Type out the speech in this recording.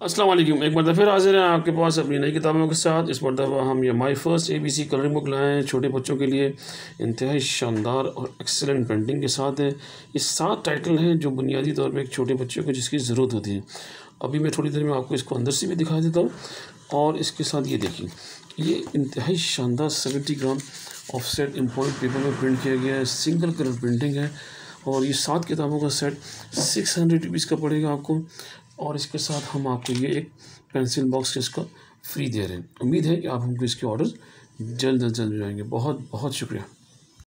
वालेकुम। एक मरतबा फिर हाजिर हैं आपके पास अपनी नई किताबों के साथ। इस मरतबा हम ये my first A B C colouring book लाए हैं छोटे बच्चों के लिए। इंतहाई शानदार और एक्सेलेंट पेंटिंग के साथ है। ये सात टाइटल हैं जो बुनियादी तौर पर एक छोटे बच्चों को जिसकी ज़रूरत होती है। अभी मैं थोड़ी देर में आपको इसको अंदर से भी दिखा देता हूँ और इसके साथ ये देखिए। ये इंतहाई शानदार seventy gram offset import paper में प्रिंट किया गया है। सिंगल कलर प्रिंटिंग है। और ये सात किताबों का सेट सिक्स हंड्रेड रुपीज़ का पड़ेगा आपको। और इसके साथ हम आपको ये एक पेंसिल बॉक्स इसका फ्री दे रहे हैं। उम्मीद है कि आप हमको इसके ऑर्डर जल्द अज जल्द जाएँगे। बहुत बहुत शुक्रिया।